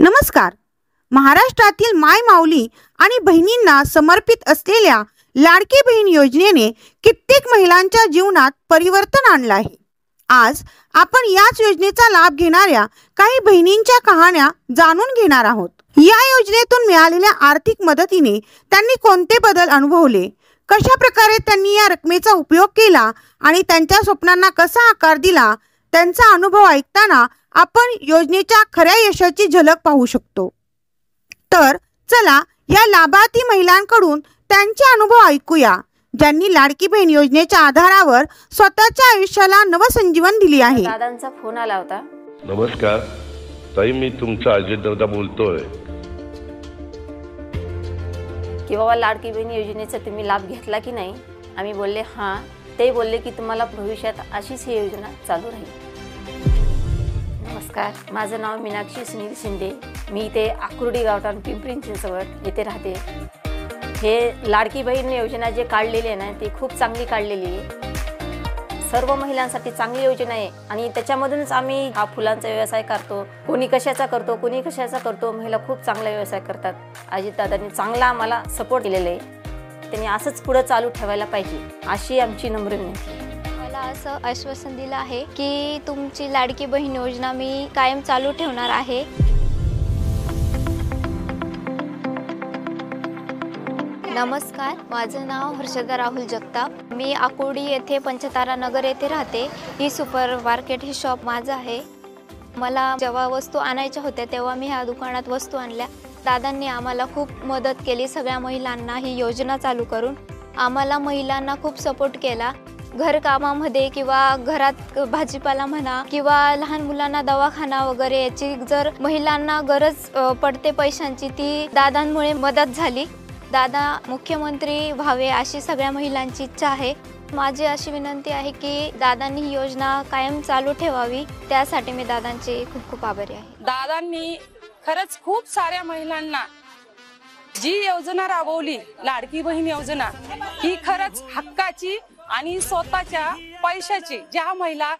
नमस्कार. महाराष्ट्रातील माय माऊली आणि बहिणींना समर्पित असलेल्या लाडकी बहीण योजनेने कित्येक महिलांच्या जीवनात परिवर्तन आणलं आहे. आज आपण याच योजनेचा लाभ घेणाऱ्या काही बहिणींच्या कहाण्या जाणून घेणार आहोत. या योजनेतून मिळालेल्या आर्थिक मदतीने त्यांनी कोणते बदल अनुभवले? कशा प्रकारे त्यांनी या रकमेचा उपयोग केला आणि त्यांच्या स्वप्नांना कसा आकार दिला? त्यांचा अनुभव ऐकताना आपण योजनेच्या खऱ्या यशाची झलक पाहू शकतो. तर चला या लाभार्थी महिलांकडून त्यांचे अनुभव ऐकूया. ज्यांनी लाडकी बहीण योजनेच्या आधारावर स्वतःच्या आयुष्याला नवसंजीवन दिली आहे. दादांचा फोन आला होता. नमस्कार. ताई मी तुमचा अजित दादा बोलतोय. की बाबा लाडकी बहीण योजनेचा तुम्ही लाभ घेतला की नाही? आम्ही बोलले हां. ते बोलले की तुम्हाला भविष्यात अशीच ही योजना चालू राहील. नमस्कार. माझं नाव मीनाक्षी सुनील शिंदे. मी इथे आकुर्डी गावठाण पिंपरी चिंचवड येथे राहते. हे लाडकी बहीण योजना जे काढलेली आहे ना ती खूप चांगली काढलेली आहे. सर्व महिलांसाठी चांगली योजना आहे. आणि त्याच्यामधूनच आम्ही हा फुलांचा व्यवसाय करतो. कोणी कशाचा करतो कोणी कशाचा करतो महिला खूप चांगला व्यवसाय करतात. अजितदादांनी चांगला आम्हाला सपोर्ट दिलेला आहे. त्यांनी असंच पुढं चालू ठेवायला पाहिजे अशी आमची नम्र विनंती मला असं आश्वासन दिलं आहे की तुमची लाडकी बहीण योजना मी कायम चालू ठेवणार आहे. नमस्कार माझं नाव हर्षदा राहुल जगताप. मी आकुर्डी येथे पंचतारा नगर येथे राहते. ही सुपर मार्केट हे शॉप माझं आहे. मला जेव्हा वस्तू आणायच्या होत्या तेव्हा मी ह्या दुकानात वस्तू आणल्या. दादांनी आम्हाला खूप मदत केली सगळ्या महिलांना ही योजना चालू करून. आम्हाला महिलांना खूप सपोर्ट केला. घरकामामध्ये किंवा घरात भाजीपाला म्हणा किंवा लहान मुलांना दवाखाना वगैरे याची जर महिलांना गरज पडते पैशांची ती दादांमुळे मदत झाली. दादा मुख्यमंत्री व्हावे अशी सगळ्या महिलांची इच्छा आहे. माझी अशी विनंती आहे की दादांनी ही योजना कायम चालू ठेवावी. त्यासाठी मी दादांचे खूप खूप आभारी आहे. दादांनी खरंच खूप साऱ्या महिलांना जी योजना राबवली लाडकी बहीण योजना ही खरंच हक्काची आणि स्वतःच्या पैशाची. ज्या महिला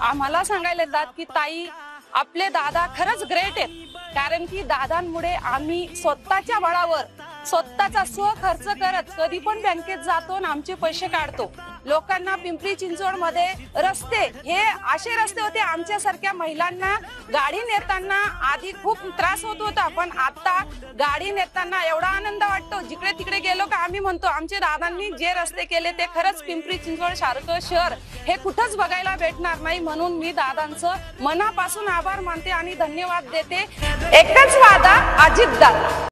आम्हाला सांगायला येतात की ताई आपले दादा खरंच ग्रेट आहेत. कारण की दादांमुळे आम्ही स्वतःच्या बळावर स्वतःचा स्व खर्च करत कधी पण बँकेत जातो आणि आमचे पैसे काढतो. लोकांना पिंपरी चिंचवडमध्ये रस्ते हे असे रस्ते होते आमच्यासारख्या महिलांना गाडी नेताना आधी खूप त्रास होत होता पण आता गाडी नेताना एवढा आनंद वाटतो. जिकडे तिकडे गेलो का आम्ही म्हणतो आमच्या दादांनी जे रस्ते केले ते खरंच पिंपरी चिंचवड सारखं शहर हे कुठंच बघायला भेटणार नाही म्हणून मी दादांचं मनापासून आभार मानते आणि धन्यवाद देते. एकच वादा अजित दादा